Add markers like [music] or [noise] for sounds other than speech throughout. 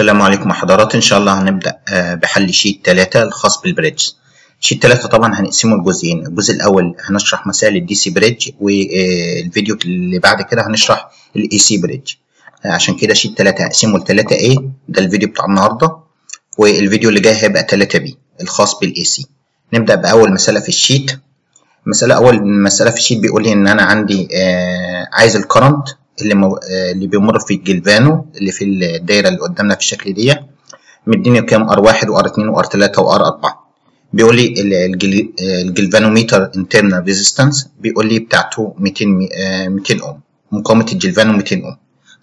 السلام عليكم حضرات. إن شاء الله هنبدأ بحل sheet 3 الخاص بال bridge. sheet 3 طبعا هنقسمه لجزئين. الجزء الأول هنشرح مسائل ال DC bridge والفيديو اللي بعد كده هنشرح ال AC bridge. عشان كده sheet 3 هقسمه ل 3 a ده الفيديو بتاع النهارده والفيديو اللي جاي هيبقى 3 b الخاص بال AC نبدأ بأول مسألة في ال sheet. مسألة أول مسألة في ال sheet بيقول لي إن أنا عندي عايز ال current اللي مو... اللي بيمر في ال galvano اللي في الدايرة اللي قدامنا في الشكل دي مديني كام R1 و R2 و R3 و R4 بيقول لي ال gal... ال galvanometer internal resistance بيقول لي بتاعته 200 200 أوم. مقاومة ال galvano 200 أوم.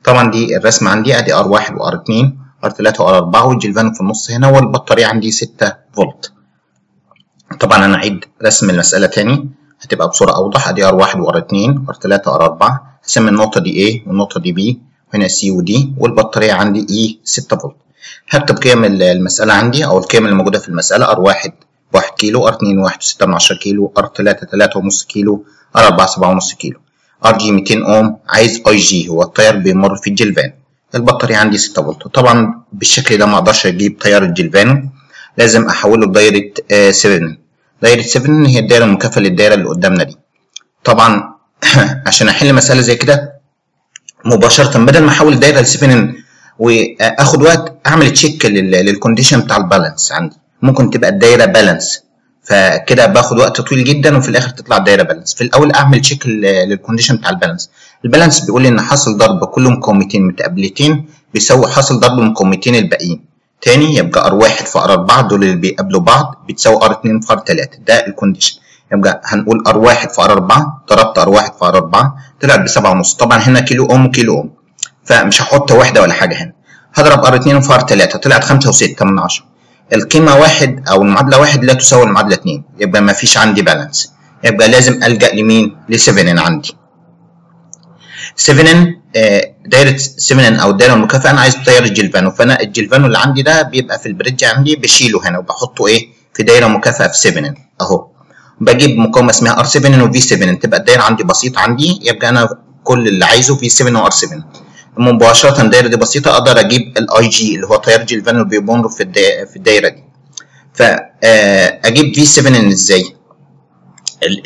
طبعا دي الرسمة عندي أدي R1 و R2 R3 و R4 وال galvano في النص هنا والبطارية عندي 6 فولت. طبعا أنا أعيد رسم المسألة تاني. هتبقى بصورة أوضح. أدي ار1 وار2 ار3 وار4 هسمي النقطة دي A والنقطة دي B وهنا C و D والبطارية عندي E 6 فولت. هكتب قيم المسألة عندي أو القيم اللي موجودة في المسألة؟ R1 1 كيلو R2 1 6 من 10 كيلو R3 3 ونص كيلو R4 7 ونص كيلو. RG 200 أوم عايز IG هو التيار بيمر في ال galvan. البطارية عندي 6 فولت. طبعا بالشكل ده ما أقدرش أجيب تيار ال galvano لازم أحوله لدايرة 7 دايرة 7 هي الدايرة المكافئة للدايرة اللي قدامنا دي. طبعا [clears throat] عشان أحل مسألة زي كده مباشره بدل ما أحول الدايرة ل Thevenin وأخد وقت أعمل check لل condition بتاع ال balance عندي. ممكن تبقى الدايرة balance فكده باخد وقت طويل جدا وفي الآخر تطلع الدايرة balance في الأول أعمل check لل condition بتاع ال balance ال balance بيقول لي إن حاصل ضرب كل مقاومتين متقابلتين بيساوي حاصل ضرب المقاومتين الباقيين تاني يبقى R واحد في R 4 دول اللي بيقابلوا بعض بتساوي R 2 في R 3 ده ال condition. يبقى هنقول R1 في R4 ضربت R1 في R4 طلعت ب 7 ونص. طبعا هنا كيلو اوم وكيلو اوم فمش هحط واحدة ولا حاجة هنا. هضرب R2 في R3 طلعت 5 و6 من 10 القيمة واحد أو المعادلة واحد لا تساوي المعادلة 2 يبقى ما فيش عندي balance يبقى لازم ألجأ لمين؟ ل 7 عندي. 7 دايرة 7 أو الدايره المكافئه أنا عايز تيار الجلفانو. فأنا الجلفانو اللي عندي ده بيبقى في ال bridge عندي بشيله هنا وبحطه إيه؟ في دايرة مكافئه في 7 أهو. بجيب مقاومة اسمها R7 و V7 تبقى الدايرة عندي بسيطة عندي. يبقى أنا كل اللي عايزه V7 و R7 مباشرة الدايرة دي بسيطة. أقدر أجيب ال IG اللي هو تيار جلفانو اللي بيمر في في الدايرة دي. فاجيب V7 إزاي؟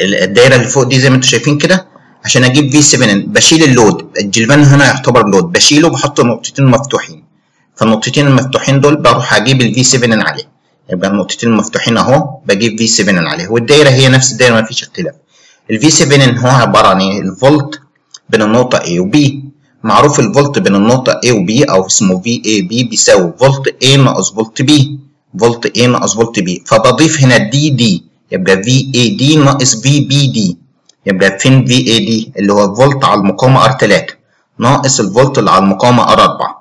الدايرة اللي فوق دي زي ما أنتم شايفين كده. عشان أجيب V Thevenin بشيل ال load. الجلفانو هنا يعتبر load. بشيله بحط نقطتين مفتوحين. فالنقطتين المفتوحين دول بروح أجيب ال V7 عليه. يبقى النقطتين المفتوحين أهو بجيب في 7 عليه. والدايرة هي نفس الدايرة ما فيش اختلاف. الفي 7 هو عبارة عن إيه؟ الفولت بين النقطة A و B. معروف الفولت بين النقطة A و B أو اسمه VAB بيساوي فولت A ناقص فولت B. فولت A ناقص فولت B. فبضيف هنا D D يبقى VAD ناقص VBD يبقى فين VAD اللي هو فولت على المقاومة R3 ناقص الفولت اللي على المقاومة R4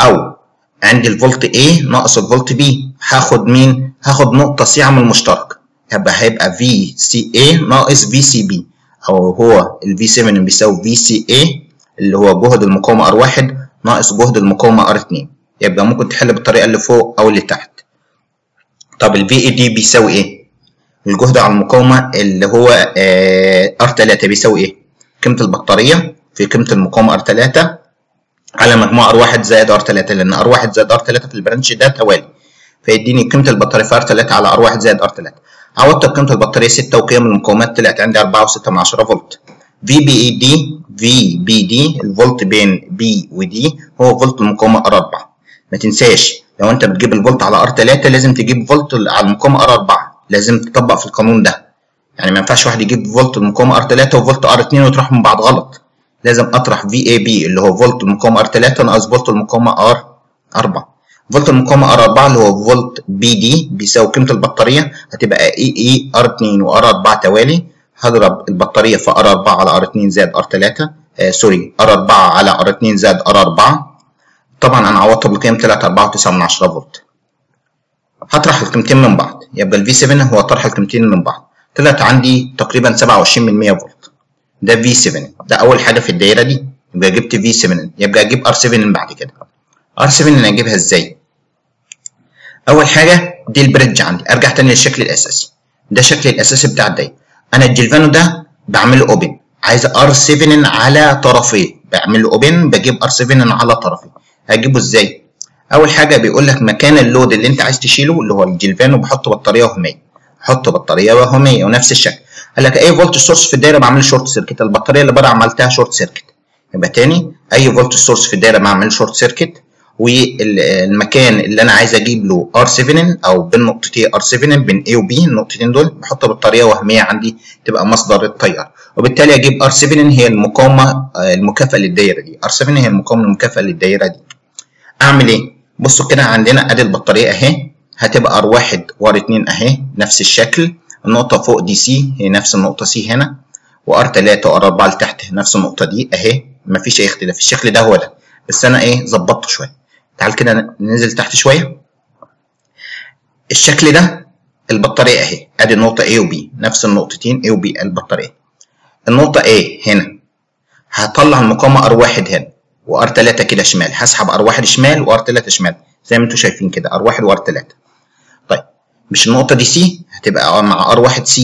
أو عندي الفولت A ناقص الفولت B. هاخد مين؟ هاخد نقطة C عامل مشترك. يبقى هيبقى في سي A ناقص في سي B. أو هو ال V7 بيساوي VCA اللي هو جهد المقاومة R1 ناقص جهد المقاومة R2 يبقى ممكن تحل بالطريقة اللي فوق أو اللي تحت. طب ال VAD بيساوي إيه؟ الجهد على المقاومة اللي هو R3 بيساوي إيه؟ قيمة البطارية في قيمة المقاومة R3 على مجموع R1 زائد R3 لأن R1 زائد R3 في البرانش ده توالي. فيديني قيمة البطارية في R3 على R1 زائد R3 عوضت بقيمة البطارية 6 وقيم المقاومات طلعت عندي 4.6 من 10 فولت. VBED VBD الفولت بين B و D هو فولت المقاومة R4 ما تنساش لو أنت بتجيب الفولت على R3 لازم تجيب فولت على المقاومة R4 لازم تطبق في القانون ده. يعني ما ينفعش واحد يجيب فولت المقاومة R3 وفولت R2 وتروح من بعض غلط. لازم أطرح VAB اللي هو فولت المقاومه R3 ناقص فولت المقاومه R4 فولت المقاومه R4 اللي هو فولت BD بيساوي قيمة البطارية هتبقى EE R2 و R4 توالي. هضرب البطارية في R4 على R2 زائد R3 آه sorry R4 على R2 زائد R4 طبعا أنا عوضت بالقيم طلعت 4.9 من 10 فولت. هطرح القيمتين من بعض. يبقى ال V7 هو طرح القيمتين من بعض. طلعت عندي تقريبا 27 من 100 فولت. ده V7 ده أول حاجة في الدايرة دي. يبقى جبت V7 يبقى أجيب R7 بعد كده. R7 أنا أجيبها إزاي؟ أول حاجة دي ال bridge عندي. أرجع تاني للشكل الأساسي. ده الشكل الأساسي بتاع الدايرة. أنا الجلفانو ده بعمله open عايز R Thevenin على طرفيه بعمل له open بجيب R Thevenin على طرفيه هجيبه إزاي؟ أول حاجة بيقول لك مكان ال load اللي أنت عايز تشيله اللي هو الجلفانو وبحط بطارية وهمية. حط بطارية وهمية ونفس الشكل. قال لك أي volt source في الدايرة بعمل short circuit البطارية اللي بره عملتها short circuit يبقى تاني أي volt source في الدايرة بعمل short circuit والمكان اللي أنا عايز أجيب له ار 7 أو بين نقطتي ار 7 بين A و B النقطتين دول بحط بطارية وهمية عندي تبقى مصدر التيار. وبالتالي أجيب ار 7 هي المقاومة المكافئه للدايرة دي. ار 7 هي المقاومة المكافئه للدايرة دي. أعمل إيه؟ بصوا كده عندنا آدي البطارية أهي هتبقى R 1 و R 2 أهي نفس الشكل النقطه فوق دي C هي نفس النقطة C هنا و R 3 و R 4 لتحت نفس النقطة دي أهي مفيش أي اختلاف الشكل ده هو ده. بس أنا إيه ظبطته شوية. تعال كده ننزل تحت شوية. الشكل ده البطارية أهي آدي النقطه A و B نفس النقطتين A و B البطارية. النقطة A هنا هطلع المقاومة R1 هنا. وR3 كده شمال. هسحب R1 شمال وR3 شمال. زي ما أنتم شايفين كده R1 وR3 طيب مش النقطة دي C هتبقى مع R1 C.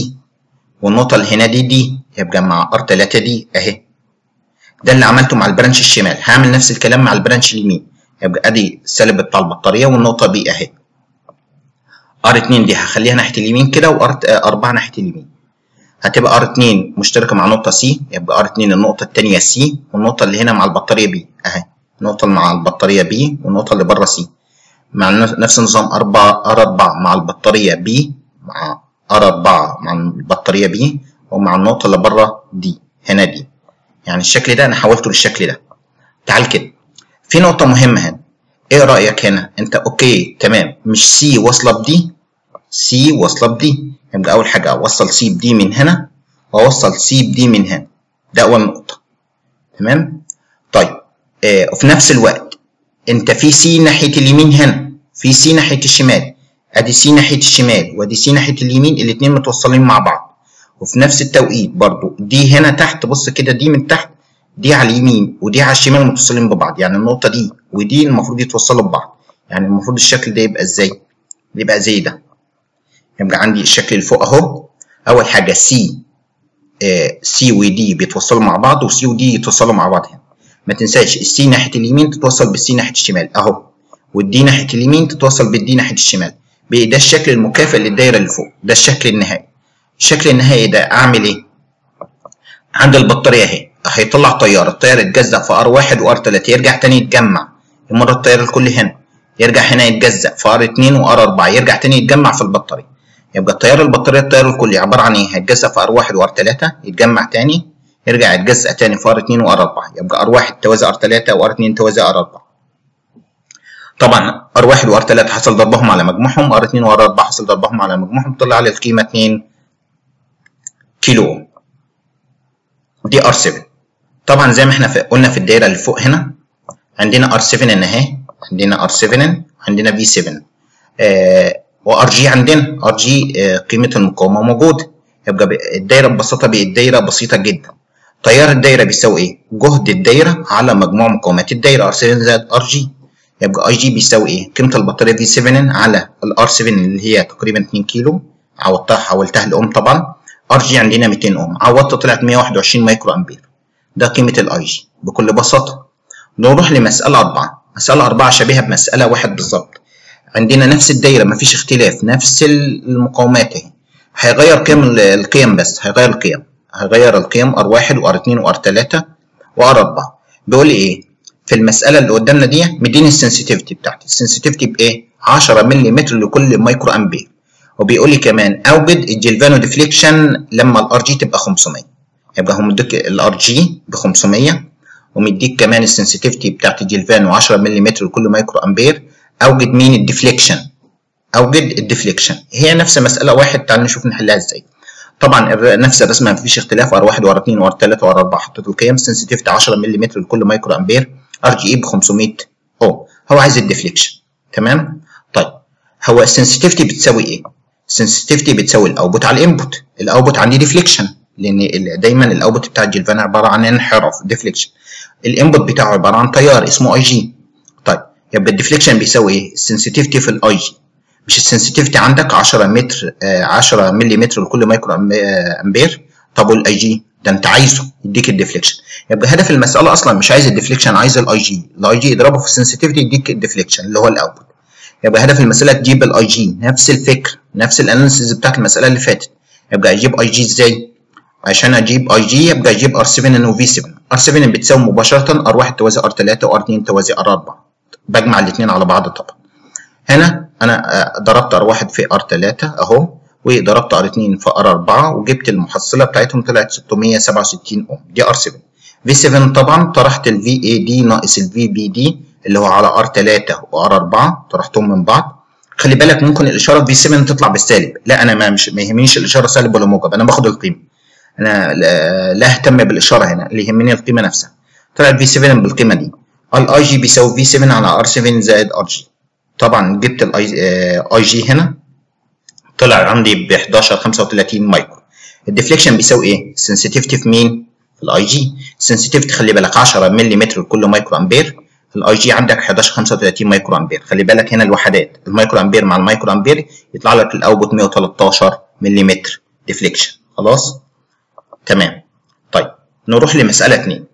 والنقطة اللي هنا دي دي يبقى مع R3 دي اهي. ده اللي عملته مع البرانش الشمال. هعمل نفس الكلام مع البرانش اليمين. يبقى ادي السالب بتاع البطارية والنقطة B اهي. R2 دي هخليها ناحية اليمين كده و R4 ناحية اليمين. هتبقى R2 مشتركة مع نقطة C يبقى R2 النقطة الثانية C والنقطة اللي هنا مع البطارية B أهي النقطة اللي مع البطارية B والنقطة اللي بره C مع نفس النظام 4 R4 مع البطارية B مع R4 مع البطارية B ومع النقطة اللي بره D هنا D يعني الشكل ده أنا حولته للشكل ده. تعال كده. في نقطة مهمة هنا. إيه رأيك هنا؟ أنت okay تمام. مش C واصلة ب D C واصلة ب D يبقى أول حاجة اوصل C ب D من هنا واوصل C ب D من هنا. ده أول نقطة. تمام؟ طيب آه وفي نفس الوقت أنت في سي ناحية اليمين هنا في سي ناحية الشمال أدي سي ناحية الشمال وأدي سي ناحية اليمين الاتنين متوصلين مع بعض. وفي نفس التوقيت برضو D هنا تحت بص كده دي من تحت D على اليمين و D على الشمال متصلين ببعض. يعني النقطة دي ودي المفروض يتوصلوا ببعض. يعني المفروض الشكل ده يبقى إزاي؟ يبقى زي ده. يبقى عندي الشكل اللي فوق اهو. أول حاجة C C و D بيتوصلوا مع بعض و C و D يتوصلوا مع بعض هنا ما تنساش السي ناحية اليمين تتوصل بالسي ناحية الشمال اهو. وال D ناحية اليمين تتوصل بال D ناحية الشمال. ده الشكل المكافئ للدايرة اللي فوق. ده الشكل النهائي. الشكل النهائي ده أعمل إيه؟ عند البطارية أهي. هيطلع تيار التيار يتجزأ في R واحد و R تلاتة. يرجع تاني يتجمع. يمر التيار الكلي هنا. يرجع هنا يتجزأ في R اتنين و R أربعة. يرجع تاني يتجمع في البطارية. يبقى التيار البطارية التيار الكلي عبارة عن إيه؟ هيتجزأ في R واحد و R تلاتة يتجمع تاني يرجع يتجزأ تاني في R اتنين و R أربعة يبقى R واحد توازي R تلاتة و R اتنين توازي R أربعة. طبعا R واحد و R تلاتة حصل ضربهم على مجموعهم R اتنين و R أربعة حصل ضربهم على مجموعهم طلع لي القيمة اتنين كيلو أوم. دي أر 7 طبعا زي ما إحنا في قلنا في الدايرة اللي فوق هنا عندنا R Thevenin أهي عندنا R Thevenin وعندنا V Thevenin آه و RG عندنا. RG آه قيمه المقاومه موجودة. يبقى الدايرة ببساطة بقت دايره بسيطة جدا. تيار الدايرة بيساوي إيه؟ جهد الدايرة على مجموع مقاومات الدايرة. ار 7 زائد ار جي يبقى IG بيساوي إيه؟ قيمة البطارية في 7 على الار 7 اللي هي تقريبا 2 كيلو. عوضتها حولتها لأوم طبعا. RG عندنا 200 أوم. عوضت طلعت 121 مايكرو أمبير. ده قيمة ال IG بكل بساطة. نروح لمسألة أربعة. مسألة أربعة شبيهة بمسألة واحد بالظبط. عندنا نفس الدايرة مفيش اختلاف نفس المقاومات اهي هيغير قيم القيم بس هيغير القيم. هيغير القيم R واحد و R اتنين و R تلاتة و R أربعة. بيقول لي إيه؟ في المسألة اللي قدامنا دي مديني ال sensitivity بتاعتي. ال sensitivity بإيه؟ 10 ملم لكل مايكرو أمبير وبيقول لي كمان أوجد الجلفانو deflection لما ال RG تبقى 500 يبقى هو مديك ال RG ب 500 ومديك كمان ال sensitivity بتاعت الجلفانو 10 ملم لكل مايكرو امبير اوجد مين ال deflection اوجد ال deflection هي نفس مسألة واحد تعال نشوف نحلها إزاي. طبعا نفس الرسمة مفيش اختلاف R 1 و R 2 و R 3 و R 4 حطيت القيم sensitivity 10 ملم لكل مايكرو امبير RG أهي ب 500 أو هو عايز ال deflection تمام؟ طيب. هو السنسيتيفيتي بتساوي إيه؟ السنسيتيفيتي بتساوي الاوتبوت على الانبوت الاوتبوت عندي ديفليكشن لأن دايما الاوتبوت بتاع الجلفان عبارة عن انحراف deflection ال input بتاعه عبارة عن تيار اسمه IG يبقى ال deflection بيساوي إيه؟ ال sensitivity في ال IG مش ال sensitivity عندك 10 متر آه 10 ملم لكل مايكرو امبير طب وال IG ده انت عايزه يديك ال deflection يبقى هدف المسألة أصلا مش عايز ال deflection عايز ال IG ال IG يضربه في ال sensitivity يديك ال deflection اللي هو ال output يبقى هدف المسألة تجيب ال IG نفس الفكر نفس ال analysis بتاعت المسألة اللي فاتت. يبقى أجيب اي جي إزاي؟ عشان أجيب اي جي يبقى أجيب ار 7 وفي 7 ار 7 بتساوي مباشرة R 1 توازي R 3 و R 2 توازي R 4 بجمع الاثنين على بعض طبعا. هنا أنا ضربت R 1 في R 3 أهو وضربت R 2 في R 4 وجبت المحصلة بتاعتهم طلعت 667 اوم دي آر 7 في 7 طبعا طرحت ال VAD ناقص ال VBD اللي هو على R 3 و R 4 طرحتهم من بعض. خلي بالك ممكن الإشارة في 7 تطلع بالسالب. لا أنا ما مش ما يهمنيش الإشارة سالب ولا موجب أنا باخد القيمة. أنا لا اهتم بالإشارة هنا اللي يهمني القيمة نفسها. طلعت في 7 بالقيمة دي. الاي جي بيساوي في 7 على ار 7 زائد آر جي طبعا جبت ال IG هنا طلع عندي ب 11 35 مايكرو ال deflection بيساوي إيه ال sensitivity في مين في ال IG ال sensitivity خلي بالك 10 ملم لكل مايكرو امبير ال IG عندك 11 35 مايكرو امبير خلي بالك هنا الوحدات. المايكرو امبير مع المايكرو امبير يطلع لك ال output 113 ملم deflection خلاص؟ تمام. طيب. نروح لمسألة 2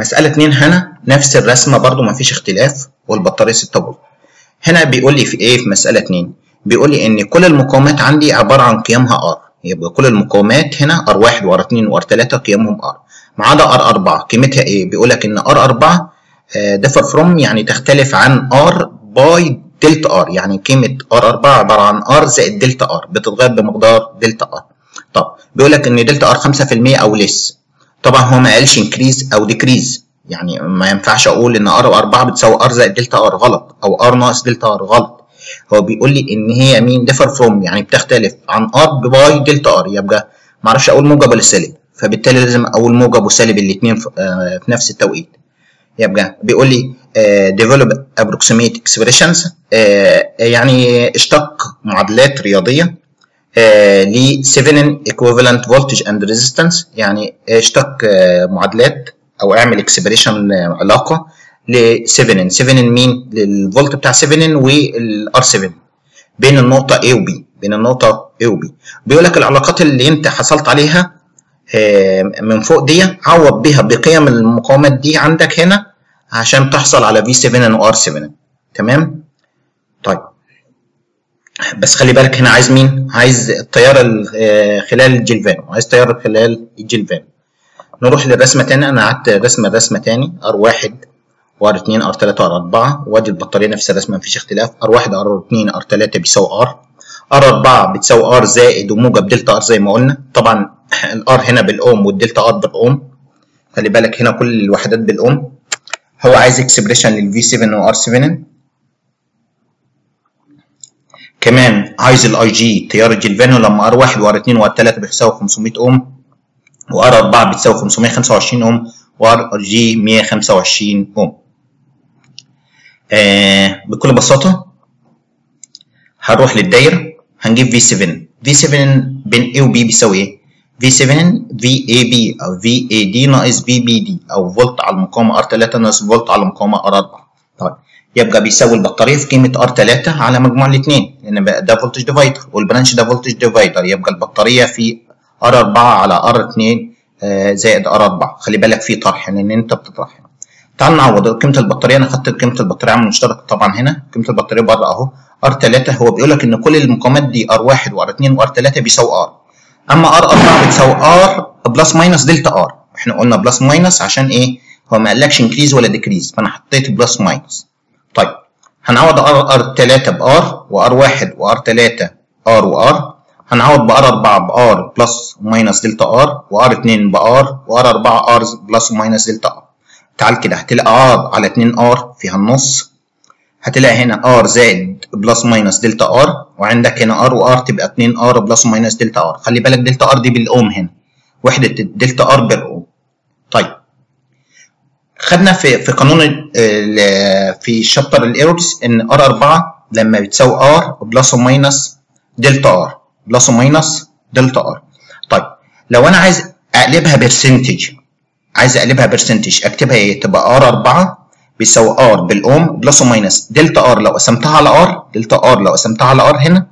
مسألة 2 هنا نفس الرسمة برضو ما فيش اختلاف والبطارية 6 فولت. هنا بيقول لي في إيه في مسألة 2 بيقول لي إن كل المقاومات عندي عبارة عن قيمها R يبقى كل المقاومات هنا R 1 و R 2 و R 3 قيمهم R ما عدا R 4 قيمتها إيه؟ بيقول لك إن R 4 differ from يعني تختلف عن R by delta R يعني قيمة R 4 عبارة عن R زائد delta R بتتغير بمقدار delta R طب بيقول لك إن delta R 5% or less طبعا هو ما قالش increase أو decrease يعني ما ينفعش أقول إن R 4 بتساوي R زائد delta R غلط أو R ناقص delta R غلط. هو بيقول لي إن هي مين differ from يعني بتختلف عن R by delta R يبقى ما أعرفش أقول موجب ولا سالب. فبالتالي لازم أقول موجب وسالب الاثنين في, آه في نفس التوقيت. يبقى بيقول لي آه develop approximate expressions آه يعني اشتق معادلات رياضية. ل 7 equivalent voltage and resistance يعني اشتق معادلات أو اعمل expression علاقة ل 7 7 مين للفولت بتاع 7 والار 7 بين النقطة A و B. بين النقطة A و B. بيقول لك العلاقات اللي انت حصلت عليها من فوق دي عوض بيها بقيم المقاومات دي عندك هنا عشان تحصل على V7 و R7 تمام؟ بس خلي بالك هنا عايز مين؟ عايز التيار خلال الجلفانو عايز تيار خلال الجلفانو نروح للرسمه تاني. أنا قعدت رسمه رسمه تاني. R1 و R 2 R 3 R 4 وادي البطارية نفس الرسمه مفيش اختلاف. R 1 R 2 R 3 بيساوي R. R 4 بتساوي R زائد وموجب delta R زي ما قلنا. طبعا ال R هنا بالأوم وال delta R بالأوم. خلي بالك هنا كل الوحدات بالأوم. هو عايز expression لل V Thev و R Thev كمان عايز ال IG تيار الجلفانو لما R 1 و R 2 و R 3 بيساوي 500 اوم و R 4 بتساوي 525 اوم و RG 125 اوم آه بكل بساطة هنروح للدايرة هنجيب V7 V7 بين A و B بيساوي إيه؟ V7 VAB أو VAD ناقص VBD أو فولت على المقاومة R3 ناقص فولت على المقاومة R4 طيب. يبقى بيساوي البطارية في قيمة R3 على مجموع الاثنين لأن ده voltage divider وال branch ده voltage divider يبقى البطارية في R4 على R2 آه زائد R4 خلي بالك في طرح لأن أنت بتطرح تعال نعوض قيمة البطارية أنا خدت قيمة البطارية عامل مشترك طبعا هنا قيمة البطارية بره أهو R 3 هو بيقول لك إن كل المقاومات دي R 1 و R 2 و R 3 بيساوي R أما R 4 بتساوي R plus minus دلتا R إحنا قلنا plus minus عشان إيه؟ هو ما قالكش increase ولا decrease فأنا حطيت plus minus هنعوض R R 3 ب R و R 1 و R 3 R و R. هنعوض ب R 4 ب R plus minus دلتا R و R 2 ب R و R 4 R plus minus دلتا R. تعال كده هتلاقي R على 2 R فيها النص. هتلاقي هنا R زائد plus minus دلتا R وعندك هنا R و R تبقى 2 R plus minus دلتا R. خلي بالك دلتا R دي بالاوم هنا. وحدة الدلتا R بالاوم طيب. خدنا في في قانون في chapter ال errors إن R 4 لما بتساوي R plus و minus دلتا R plus و minus دلتا R طيب لو أنا عايز أقلبها percentage عايز أقلبها percentage أكتبها إيه؟ تبقى R 4 بيساوي R بالأوم plus و minus دلتا R لو قسمتها على R دلتا R لو قسمتها على R هنا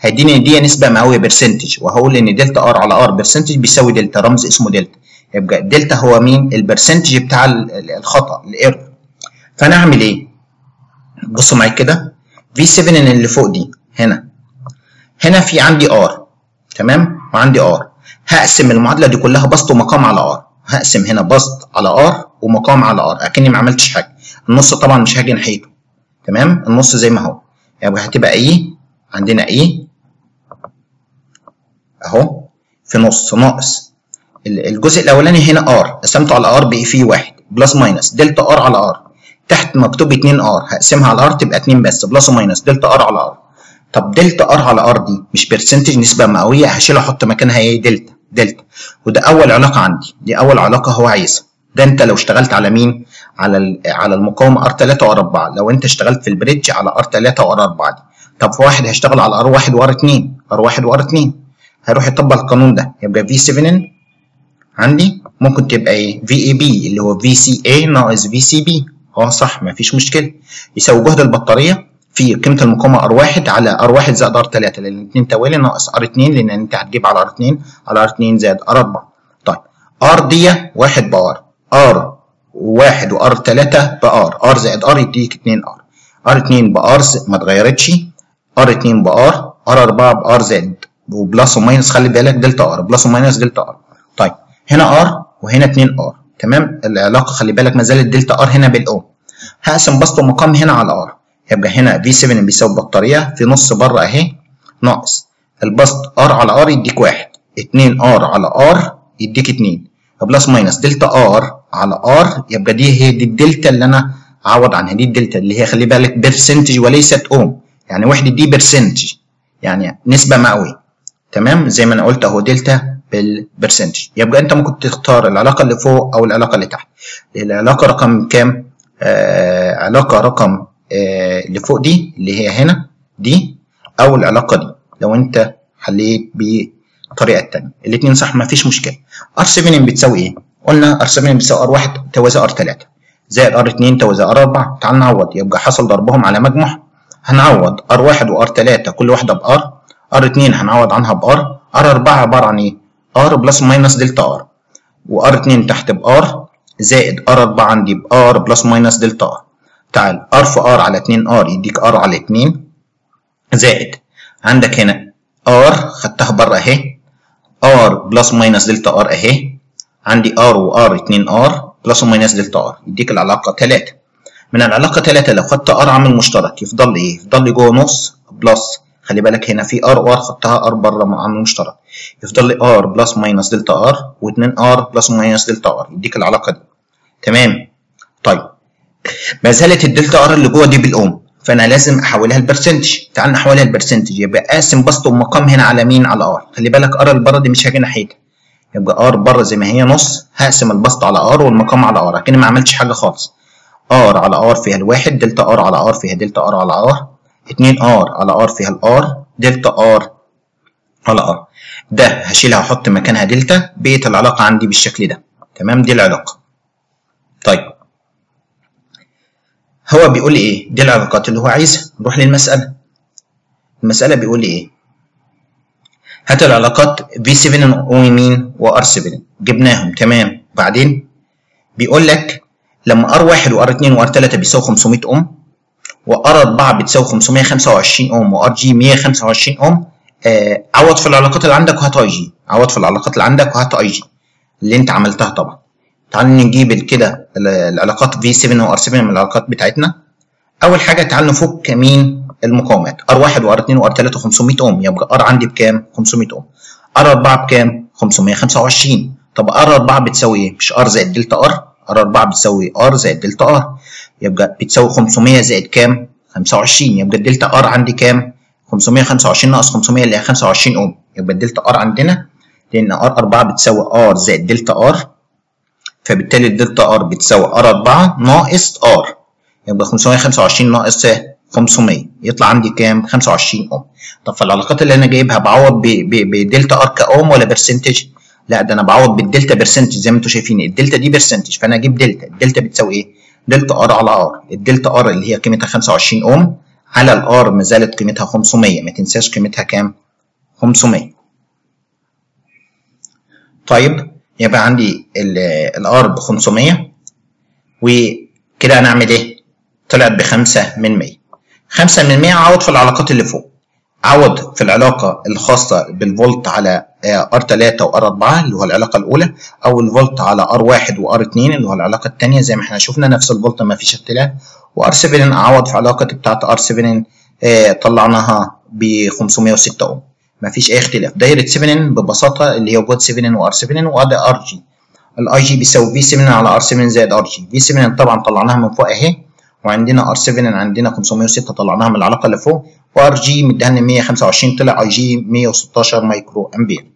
هيديني دي نسبة مئوية percentage وهقول إن دلتا R على R percentage بيساوي دلتا رمز اسمه دلتا يبقى الدلتا هو مين؟ ال percentage بتاع الخطأ ال error. فانا اعمل إيه؟ بصوا معايا كده. في 7 اللي فوق دي هنا. هنا في عندي R تمام؟ وعندي R هقسم المعادلة دي كلها بسط ومقام على R هقسم هنا بسط على R ومقام على R أكني ما عملتش حاجة. النص طبعا مش هاجي ناحيته تمام؟ النص زي ما هو. يبقى هتبقى إيه؟ عندنا إيه؟ أهو في نص ناقص. الجزء الأولاني هنا R قسمته على R بقي فيه واحد. plus minus. دلتا R على R تحت مكتوب 2 R هقسمها على R تبقى 2 بس. plus و minus دلتا R على R طب دلتا R على R دي مش percentage نسبة مئوية. هشيلها أحط مكانها إيه دلتا. دلتا. وده أول علاقة عندي. دي أول علاقة هو عايزها. ده أنت لو اشتغلت على مين؟ على على المقاومة R 3 و R 4 لو أنت اشتغلت في ال bridge على R 3 و R 4 دي. طب في واحد هيشتغل على R 1 و R 2 R 1 و R 2 هيروح يطبق القانون ده. يبقى في 7 عندي. ممكن تبقى إيه؟ في اي بي اللي هو في سي اي ناقص في سي بي آه صح مفيش مشكلة. يساوي جهد البطارية في قيمة المقاومة R 1 على R 1 زائد R 3 لأن الاثنين توالي ناقص R 2 لأن أنت هتجيب على R 2 على R 2 زائد R 4 طيب R دي 1 ب R. R 1 و R 3 ب R. R زائد R يديك 2 R R 2 ب R ما اتغيرتش. ار 2 بار. ار 4 بار زائد وبلس وماينس خلي بالك دلتا R plus و minus دلتا R طيب هنا R وهنا 2 R تمام؟ العلاقة خلي بالك ما زالت دلتا R هنا بالاوم هقسم بسط ومقام هنا على R يبقى هنا V Thev بيساوي بطارية في نص بره أهي ناقص. البسط R على R يديك 1 2 R على R يديك 2 plus minus. دلتا R على R يبقى دي هي دي الدلتا اللي أنا اعوض عنها. دي الدلتا اللي هي خلي بالك percentage وليست اوم يعني وحده دي percentage يعني نسبة مئويه تمام؟ زي ما أنا قلت أهو دلتا بال percentage يبقى انت ممكن تختار العلاقة اللي فوق أو العلاقة اللي تحت. العلاقة رقم كام؟ آه علاقة رقم آه اللي فوق دي اللي هي هنا دي أو العلاقة دي لو انت حليت بالطريقة الثانية الاثنين صح ما فيش مشكلة. ار 7 بتساوي إيه؟ قلنا ار 7 بتساوي ار 1 توازي ار 3 زائد ار 2 توازي ار 4 تعال نعوض. يبقى حصل ضربهم على مجموع. هنعوض R 1 و R 3 كل واحدة ب R R 2 هنعوض عنها ب R R 4 عبارة عن إيه؟ R plus minus دلتا R. و R 2 تحت ب R زائد R 4 عندي ب R plus minus دلتا R. تعال R في R على 2 R يديك R على 2 زائد. عندك هنا R خدتها بره أهي. R plus minus دلتا R أهي. عندي R و R 2 R plus و minus دلتا R. يديك العلاقة 3 من العلاقة 3 لو خدت R عامل مشترك يفضل لي إيه؟ يفضل لي جوه نص plus خلي بالك هنا في R و R خدتها R بره عامل مشترك. يفضل لي R plus minus دلتا R و2 R plus minus دلتا R يديك العلاقة دي. تمام؟ طيب. ما زالت الدلتا R اللي جوه دي بالاوم فأنا لازم أحولها ل percentage تعال نحولها ل percentage يبقى قاسم بسط ومقام هنا على مين؟ على R خلي بالك R اللي بره دي مش هاجي ناحيتها. يبقى R بره زي ما هي نص هقسم البسط على R والمقام على R أكني ما عملتش حاجة خالص. R على R فيها الواحد دلتا R على R فيها دلتا R على R 2 R على R فيها ال R دلتا R على R. ده هشيلها وأحط مكانها دلتا بقيت العلاقة عندي بالشكل ده. تمام؟ دي العلاقة. طيب. هو بيقول لي إيه؟ دي العلاقات اللي هو عايزها. نروح للمسألة. المسألة بيقول لي إيه؟ هات العلاقات V7 ومين وR7 جبناهم. تمام. بعدين بيقول لك لما R1 وR2 وR3 بيساوي 500 اوم وR4 بتساوي 525 أوم وRG 125 أوم. آه عوض في العلاقات اللي عندك وهات IG. عوض في العلاقات اللي عندك وهات IG. اللي أنت عملتها طبعا. تعال نجيب كده العلاقات V7 وR7 من العلاقات بتاعتنا. أول حاجة تعال نفك مين المقاومات. R1 وR2 وR3 500 أوم. يبقى R عندي بكام؟ 500 أوم. R4 بكام؟ 525 طب R4 بتساوي إيه؟ مش R زائد دلتا R R4 بتساوي R زائد دلتا R يبقى بتساوي 500 زائد كام؟ 25 يبقى الدلتا R عندي كام؟ 525 ناقص 500 اللي هي 25 أوم. يبقى الدلتا R عندنا لأن R4 بتساوي R زائد دلتا R فبالتالي الدلتا R بتساوي R4 ناقص R. يبقى 525 ناقص 500 يطلع عندي كام؟ 25 أوم. طب في العلاقات اللي أنا جايبها بعوض بدلتا R كأوم ولا percentage لا ده أنا بعوض بالدلتا percentage زي ما أنتم شايفين. الدلتا دي percentage فأنا أجيب دلتا. الدلتا بتساوي إيه؟ دلتا R على R الدلتا R اللي هي قيمتها 25 أوم على ال R ما زالت قيمتها 500 ما تنساش قيمتها كام؟ 500 طيب يبقى عندي ال R ب 500 وكده هنعمل إيه؟ طلعت بخمسة من 100 5 من 100 عوض في العلاقات اللي فوق. عوض في العلاقة الخاصة بالفولت على R3 و R4 اللي هو العلاقة الأولى أو الفولت على R1 و R2 اللي هو العلاقة الثانية زي ما إحنا شفنا نفس الفولت ما فيش اختلاف. و R7 أعوض في علاقة بتاعت R7 آه طلعناها ب 506 أوم ما فيش أي اختلاف. دايرة 7 ببساطة اللي هي فولت 7 و R7 وده RG الاي جي بيساوي V7 على R7 زائد RG V7 طبعا طلعناها من فوق أهي. وعندنا R7 عندنا 506 طلعناها من العلاقة اللي فوق. و RG مديها 125 طلع IG 116 مايكرو أمبير.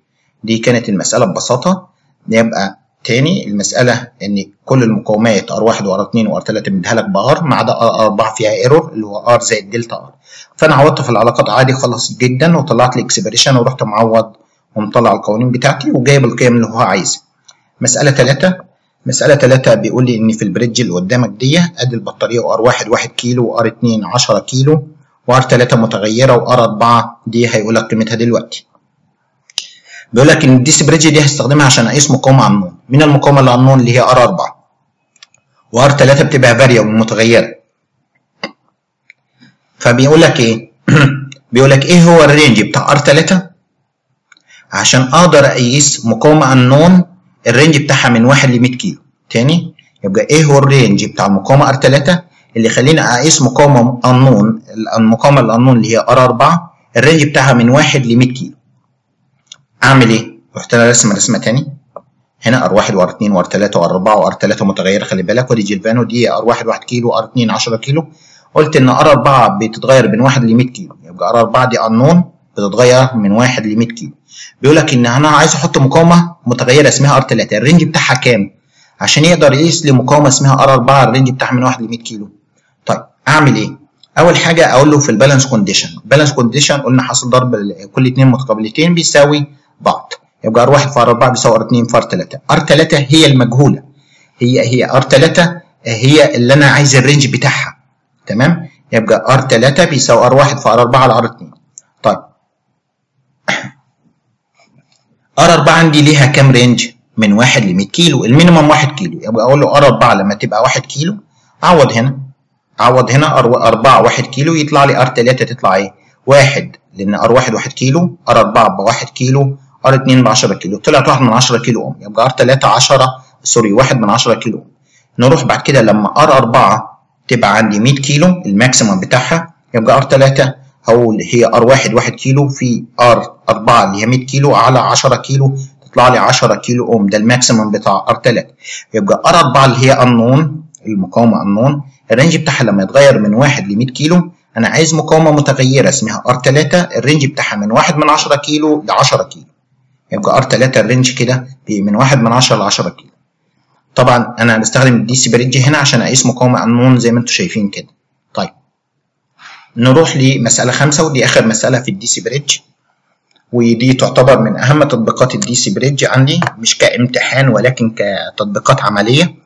دي كانت المسألة ببساطة. يبقى تاني المسألة إن كل المقاومات R1 و R2 و R3 مديها لك ب R ما عدا R4 فيها error اللي هو R زائد دلتا R. فأنا عوضت في العلاقات عادي خلص جدا وطلعت لي expression ورحت معوض ومطلع القوانين بتاعتي وجايب القيم اللي هو عايزها. مسألة 3 مسألة 3 بيقول لي إن في ال bridge اللي قدامك دي أدي البطارية و R1 1 كيلو و R2 10 كيلو. و R 3 متغيرة و R 4 دي هيقول لك قيمتها دلوقتي بيقول لك إن ال DC bridge دي هستخدمها عشان أقيس مقاومة انون من المقاومة اللي اللي هي R 4 و R 3 بتبقى variable ومتغيرة. فبيقول لك إيه؟ [clears throat] بيقول لك إيه هو ال range بتاع R 3 عشان أقدر أقيس مقاومة unknown ال range بتاعها من 1 ل 100 كيلو. تاني؟ يبقى إيه هو ال range بتاع المقاومه R 3 اللي يخليني أقيس مقاومة انون المقاومة الانون اللي هي R 4 ال range بتاعها من 1 ل 100 كيلو. أعمل إيه؟ رحت أنا رسم رسمة تاني. هنا ار 1 وار 2 وار 3 وار 4 وار 3 متغيره خلي بالك. ودي galvano دي R 1 1 كيلو R 2 10 كيلو. قلت إن R 4 بتتغير من 1 ل 100 كيلو. يبقى R 4 دي unknown بتتغير من 1 ل 100 كيلو. بيقول لك إن أنا عايز أحط مقاومة متغيرة اسمها R 3 ال range بتاعها كام؟ عشان يقدر يقيس لي مقاومة اسمها R 4 ال range بتاعها من 1 ل 100 كيلو. اعمل إيه؟ أول حاجة أقول له في ال balance condition. ال balance condition قلنا حاصل ضرب كل اثنين متقابلتين بيساوي بعض. يبقى R 1 في R 4 بيساوي R 2 في R 3 R 3 هي المجهولة. هي هي R 3 هي اللي أنا عايز ال range بتاعها. تمام؟ يبقى R 3 بيساوي R 1 في R 4 على R 2 طيب. R 4 عندي ليها كام range؟ من 1 ل 100 كيلو. ال minimum 1 كيلو. يبقى أقول له R 4 لما تبقى 1 كيلو أعوض هنا. اعوض هنا 4 1 كيلو يطلع لي R 3 تطلع إيه؟ 1 لأن R 1 1 كيلو R 4 ب 1 كيلو R 2 ب 10 كيلو. طلعت 1 من 10 كيلو اوم يبقى R 3 10 sorry 1 من 10 كيلو اوم نروح بعد كده لما R 4 تبقى عندي 100 كيلو ال maximum بتاعها يبقى R 3 هقول هي R 1 1 كيلو في R 4 اللي هي 100 كيلو على 10 كيلو تطلع لي 10 كيلو اوم ده ال maximum بتاع R 3 يبقى R 4 اللي هي unknown المقاومة unknown ال range بتاعها لما يتغير من 1 ل 100 كيلو أنا عايز مقاومة متغيرة اسمها R 3 ال range بتاعها من 1 من 10 كيلو ل 10 كيلو. يبقى R 3 ال range كده من 1 من 10 ل 10 كيلو. طبعا أنا بستخدم ال DC bridge هنا عشان أقيس مقاومة انون زي ما أنتم شايفين كده. طيب. نروح لمسألة خمسة ودي آخر مسألة في ال DC bridge ودي تعتبر من أهم تطبيقات ال DC bridge عندي مش كامتحان ولكن كتطبيقات عملية. آه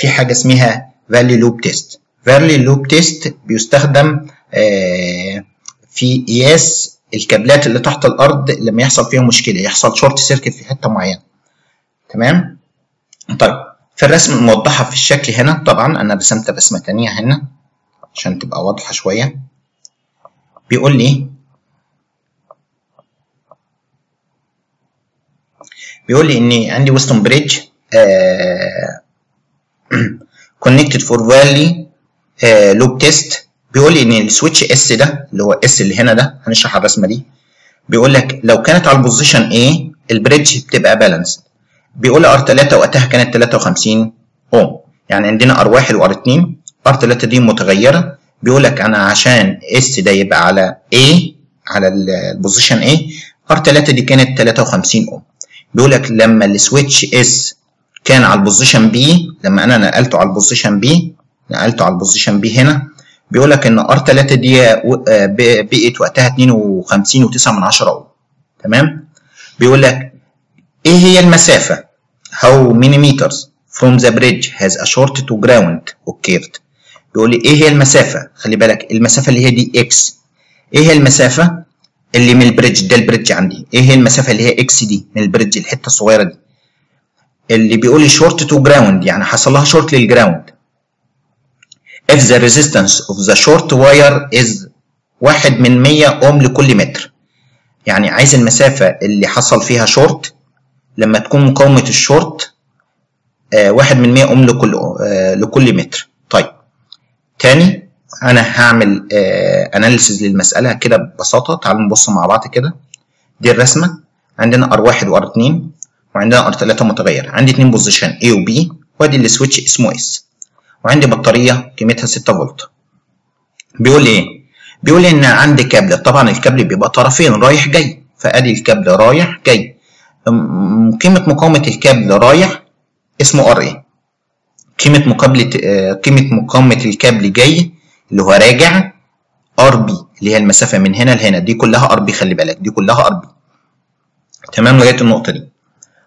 في حاجة اسمها Varley loop test Varley loop test بيستخدم آه في قياس الكابلات اللي تحت الأرض لما يحصل فيها مشكلة يحصل short circuit في حتة معينة. تمام؟ طيب في الرسم الموضحه في الشكل هنا. طبعا أنا رسمت رسمة تانية هنا عشان تبقى واضحة شوية. بيقول لي بيقول لي ان عندي Wheatstone bridge connected for Varley loop test بيقول لي إن ال switch S ده اللي هو S اللي هنا ده هنشرح الرسمة دي. بيقول لك لو كانت على ال position A ال bridge بتبقى balanced بيقول R 3 وقتها كانت 53 اوم يعني عندنا R 1 و R 2 R 3 دي متغيرة. بيقول لك أنا عشان S ده يبقى على A على ال position A R 3 دي كانت 53 اوم بيقول لك لما ال switch S كان على ال position B لما أنا نقلته على ال position B نقلته على ال position B هنا بيقول لك إن R 3 دي بقت وقتها 52 و9 من 10 اوم تمام؟ بيقول لك إيه هي المسافة؟ How many from the bridge has a short to ground? occurred بيقول لي إيه هي المسافة؟ خلي بالك المسافة اللي هي دي X إيه هي المسافة اللي من ال bridge ده ال bridge عندي. إيه هي المسافة اللي هي X دي من ال bridge الحتة الصغيرة دي؟ اللي بيقول لي short to ground يعني حصل لها short لل ground if the resistance of the short wire is واحد من 100 اوم لكل متر. يعني عايز المسافة اللي حصل فيها شورت لما تكون مقاومة الشورت آه واحد من 100 اوم لكل آه لكل متر. طيب. تاني أنا هعمل آه analysis للمسألة كده ببساطة. تعالوا نبص مع بعض كده. دي الرسمة. عندنا R1 و R2 وعندنا R3 متغير. عندي اتنين position A و B. وادي ال switch اسمه S. وعندي بطارية قيمتها 6 فولت. بيقول لي إيه؟ بيقول لي إن عندي كابل. طبعا الكابل بيبقى طرفين رايح جاي. فأدي الكابل رايح جاي. قيمة مقاومة الكابل رايح اسمه R A قيمة مقابلة قيمة مقاومة الكابل جاي اللي هو راجع R B اللي هي المسافة من هنا لهنا. دي كلها R B خلي بالك. دي كلها R B تمام؟ لغاية النقطة دي.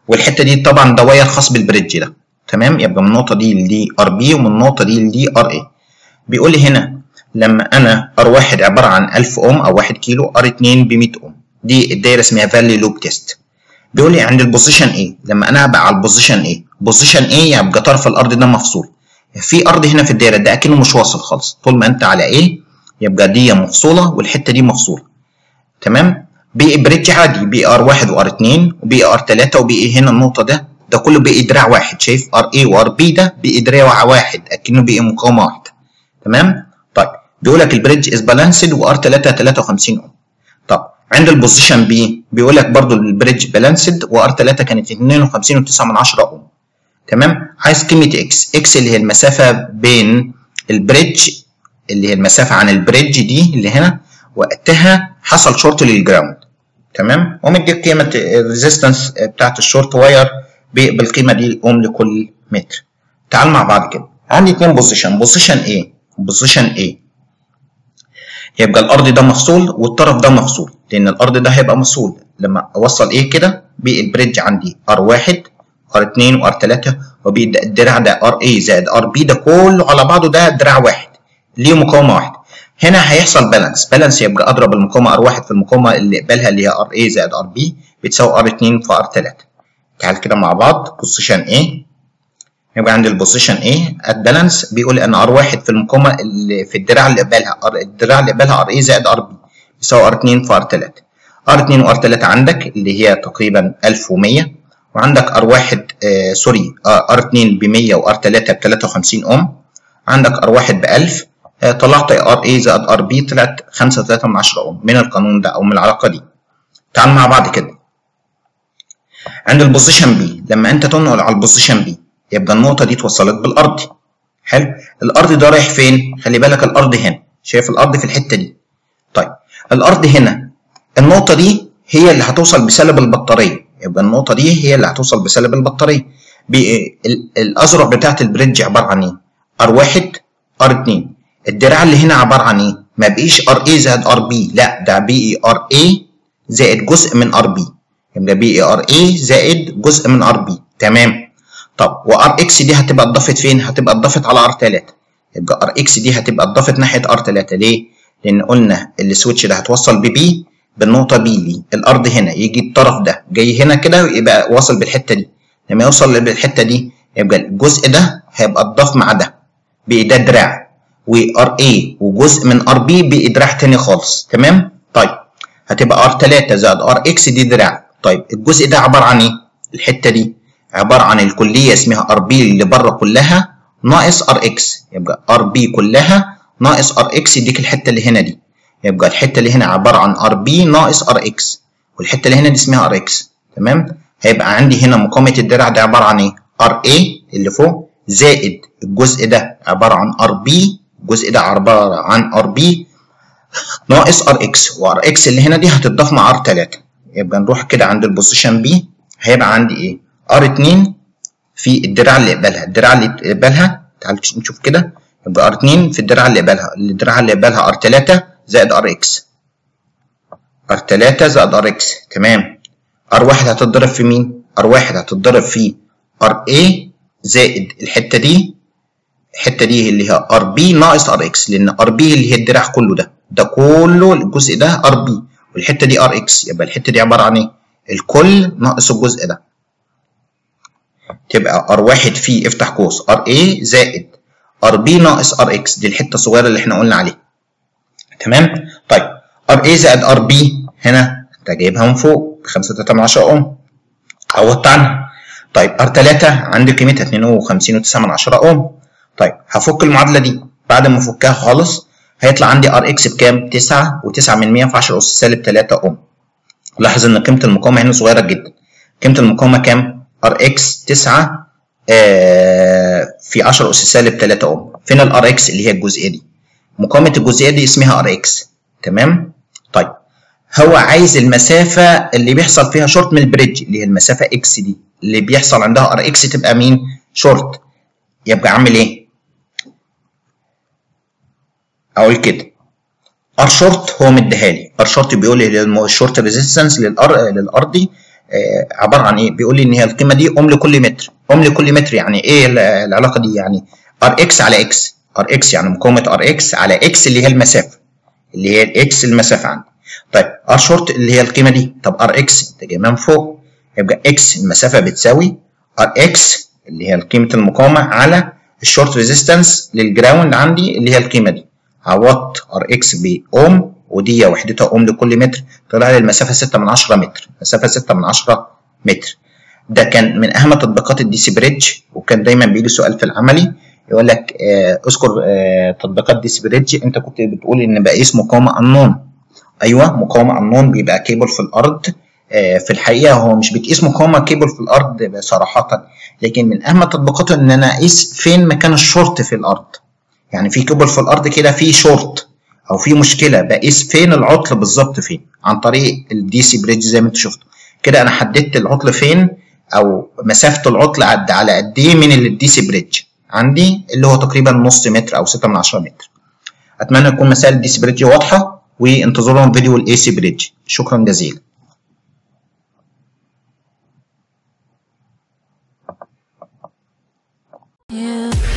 والحتة دي طبعا ده wire خاص بال bridge ده. تمام؟ يبقى من النقطة دي لدي R B ومن النقطة دي لدي R A بيقول لي هنا لما أنا R واحد عبارة عن 1000 أوم أو 1 كيلو R 2 ب 100 أوم. دي الدايرة اسمها Varley loop test بيقول لي عند ال position A لما أنا أبقى على ال position A position A يبقى طرف الأرض ده مفصول. في أرض هنا في الدايرة ده أكنه مش واصل خالص. طول ما أنت على A يبقى دي مفصولة والحتة دي مفصولة. تمام؟ بي bridge عادي بي R واحد و R 2 وبي R 3 وبي إيه هنا النقطة ده ده كله بقي دراع واحد شايف؟ R A و R B ده بقي دراع واحد أكنه بقي مقاومة واحدة. تمام؟ طيب بيقول لك ال bridge is balanced و R 3 53 اوم طب عند ال position B بيقول لك برضو ال bridge balanced و R 3 كانت 52 و9 من 10 أوم. تمام؟ عايز قيمه X. X اللي هي المسافة بين ال bridge اللي هي المسافة عن ال bridge دي اللي هنا وقتها حصل short لل ground تمام؟ ومديك قيمة ال resistance بتاعت ال short wire بالقيمة دي اوم لكل متر. تعال مع بعض كده. عندي اتنين position position A position A يبقى الأرض ده مفصول والطرف ده مفصول. لأن الأرض ده هيبقى مفصول. لما أوصل A كده بال bridge عندي R واحد R 2 و R 3 والدراع ده R A زائد R B ده كله على بعضه ده دراع واحد. ليه مقاومة واحدة؟ هنا هيحصل balance balance يبقى أضرب المقاومه R واحد في المقاومه اللي قبلها اللي هي R A زائد R B بتساوي R 2 في R 3 تعال كده مع بعض. position A. يبقى عندي ال position A. ال balance بيقول إن R واحد في المقاومه اللي في الدراع اللي قبلها. الدراع اللي قبلها R A زائد R B يساوي R 2 في R 3 R 2 و R 3 عندك اللي هي تقريبا 1100 وعندك R واحد آه sorry R 2 ب 100 و R 3 ب 53 اوم عندك R واحد ب 1000 آه طلعت R A زائد R B طلعت 5.3 من 10 اوم من القانون ده أو من العلاقة دي. تعال مع بعض كده. عند ال position B لما أنت تنقل على ال position B يبقى النقطة دي اتوصلت بالأرض. حلو؟ الأرض ده رايح فين؟ خلي بالك الأرض هنا. شايف الأرض في الحتة دي؟ طيب الأرض هنا. النقطة دي هي اللي هتوصل بسالب البطارية. يبقى النقطة دي هي اللي هتوصل بسالب البطارية. الأزرق بتاعت ال bridge عبارة عن إيه؟ R واحد R 2 الدراع اللي هنا عبارة عن إيه؟ ما بقيش R A زائد R B لا ده بي R A زائد جزء من R B يبقى بي A R A زائد جزء من R B تمام؟ طب و R X دي هتبقى اتضافت فين؟ هتبقى اتضافت على R 3 يبقى R X دي هتبقى اتضافت ناحية R 3 ليه؟ لأن قلنا ال switch ده هتوصل ب B بالنقطة B دي الأرض هنا يجي الطرف ده جاي هنا كده يبقى واصل بالحتة دي. لما يوصل بالحتة دي يبقى الجزء ده هيبقى اتضاف مع ده. بقي ده دراع. و R A وجزء من R B بقي دراع تاني خالص. تمام؟ طيب. هتبقى R 3 زائد R X دي دراع. طيب الجزء ده عبارة عن إيه؟ الحتة دي عبارة عن الكلية اسمها RB اللي بره كلها ناقص RX يبقى RB كلها ناقص RX يديك الحتة اللي هنا دي. يبقى الحتة اللي هنا عبارة عن RB ناقص RX والحتة اللي هنا دي اسمها RX تمام؟ هيبقى عندي هنا مقاومة الدراع ده عبارة عن إيه؟ RA اللي فوق زائد الجزء ده عبارة عن RB الجزء ده عبارة عن RB ناقص RX و RX اللي هنا دي هتضاف مع R 3 يبقى نروح كده عند ال position B هيبقى عندي إيه؟ R 2 في الدراع اللي قبلها الدراع اللي قبلها تعال نشوف كده. يبقى R 2 في الدراع اللي قبلها الدراع اللي قبلها R 3 زائد RX R 3 زائد RX تمام. R 1 هتتضرب في مين؟ R 1 هتتضرب في RA زائد الحتة دي الحته دي اللي هي RB ناقص RX لأن RB اللي هي الدراع كله ده ده كله الجزء ده RB والحتة دي RX يبقى الحتة دي عبارة عن إيه؟ الكل ناقص الجزء ده. تبقى R واحد في افتح قوس RA زائد RB ناقص RX دي الحتة الصغيرة اللي إحنا قلنا عليها. تمام؟ طيب RA زائد RB هنا أنت جايبها من فوق 5 3 من 10 أوم. عوضت عنها. طيب R 3 عندي قيمتها 52 و9 من 10 أوم. طيب هفك المعادلة دي. بعد ما افكها خالص هيطلع عندي RX بكام؟ 9 و9 من 100 في 10 اس سالب 3 اوم لاحظ إن قيمة المقاومة هنا صغيرة جدا. قيمة المقاومة كام؟ RX 9 آه في 10 اس سالب 3 اوم فين ال RX اللي هي الجزئية دي؟ مقاومة الجزئية دي اسمها RX تمام؟ طيب. هو عايز المسافة اللي بيحصل فيها شورت من ال bridge اللي هي المسافة X دي. اللي بيحصل عندها RX تبقى مين؟ شورت يبقى عامل إيه؟ أقول كده؟ R short هو مديها لي. R short بيقول لي ال short resistance للارضي آه عبارة عن إيه؟ بيقول لي إن هي القيمة دي أوم لكل متر. أوم لكل متر يعني إيه العلاقة دي؟ يعني RX على X RX يعني مقاومة RX على X اللي هي المسافة. اللي هي ال X المسافة عندي. طيب R short اللي هي القيمة دي. طب RX انت جايبها من فوق. يبقى X المسافة بتساوي RX اللي هي قيمة المقاومة على ال short resistance لل ground عندي اللي هي القيمة دي. عوضت RX باوم ودي وحدتها اوم لكل متر طلع لي المسافة 6 من 10 متر مسافه 6 من 10 متر. ده كان من أهم تطبيقات ال DC bridge وكان دايما بيجي سؤال في العملي يقول لك آه اذكر آه تطبيقات DC bridge انت كنت بتقول إن بقيس مقاومة انون أيوه مقاومة انون بيبقى كيبل في الأرض. آه في الحقيقة هو مش بتقيس مقاومة كيبل في الأرض صراحة لكن من أهم تطبيقاته إن أنا أقيس فين مكان الشورت في الأرض. يعني في كوبل في الأرض كده في شورت أو في مشكلة بقيس فين العطل بالظبط فين عن طريق ال DC bridge زي ما أنت شفت كده أنا حددت العطل فين أو مسافة العطل قد على قد إيه من ال DC bridge عندي اللي هو تقريبا نص متر أو 6 من 10 متر. أتمنى تكون مسائل ال DC bridge واضحة وانتظروا فيديو ال AC bridge شكرا جزيلا. Yeah.